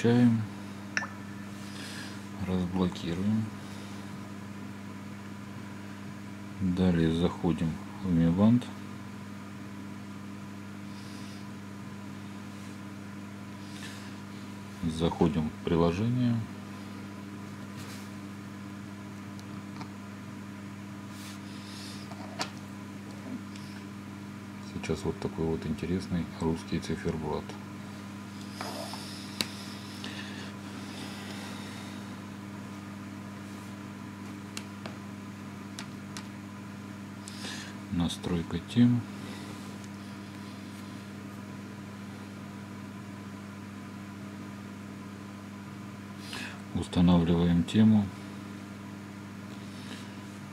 Включаем, разблокируем. Далее заходим в Мивант. Заходим в приложение. Сейчас вот такой вот интересный русский циферблат. Настройка тем. Устанавливаем тему.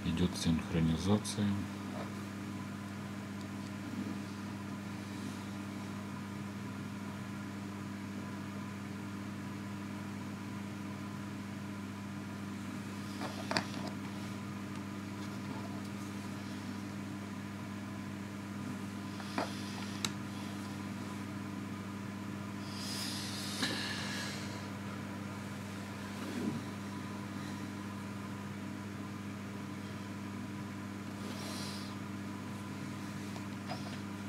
Идет синхронизация.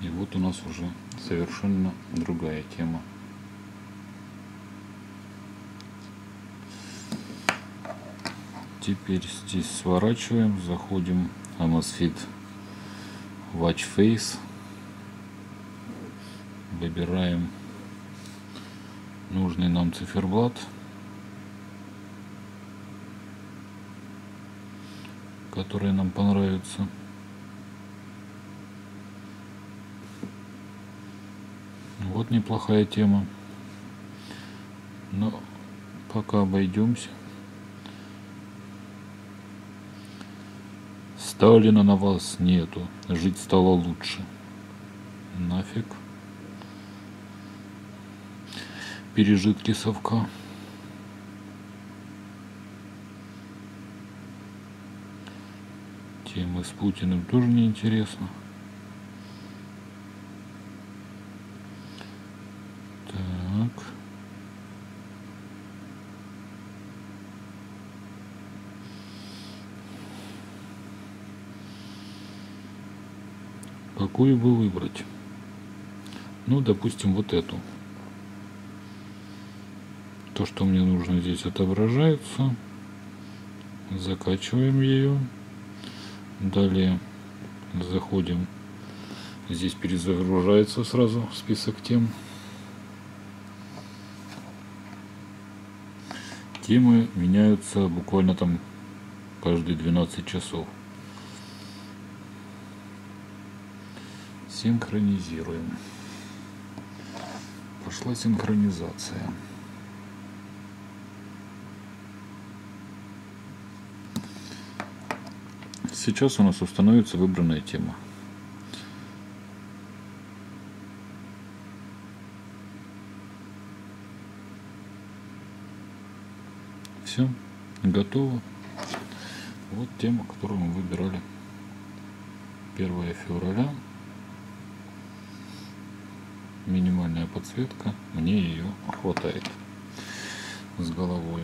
И вот у нас уже совершенно другая тема. Теперь здесь сворачиваем, заходим Amazfit Watch Face. Выбираем нужный нам циферблат. который нам понравится. Вот неплохая тема. Но пока обойдемся. Сталина на вас нету. Жить стало лучше. Нафиг. Пережитки совка. Темы с Путиным тоже неинтересно. Так. Какую бы выбрать? Ну, допустим, вот эту. То, что мне нужно здесь отображается. Закачиваем ее. Далее заходим. Здесь перезагружается сразу список тем. Темы меняются буквально там каждые 12 часов. Синхронизируем. Пошла синхронизация. Сейчас у нас установится выбранная тема. Все, готово. Вот тема, которую мы выбирали. 1 февраля. Минимальная подсветка. Мне ее хватает с головой.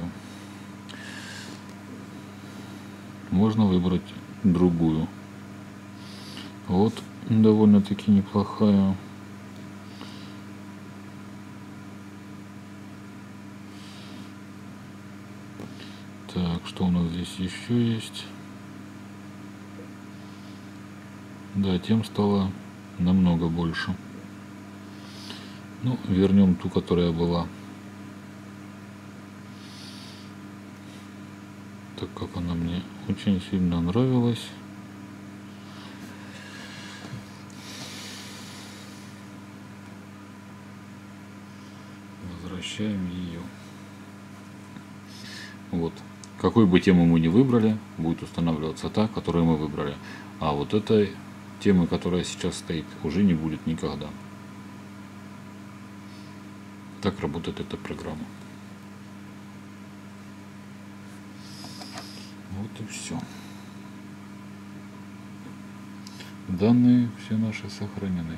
Можно выбрать другую. Вот довольно-таки неплохая. Так, что у нас здесь еще есть? Да, тем стало намного больше. Ну, вернем ту, которая была. Так как она мне очень сильно нравилась. Возвращаем ее. Вот. Какую бы тему мы ни выбрали, будет устанавливаться та, которую мы выбрали. А вот этой темы, которая сейчас стоит, уже не будет никогда. Так работает эта программа. Вот и все. Данные все наши сохранены.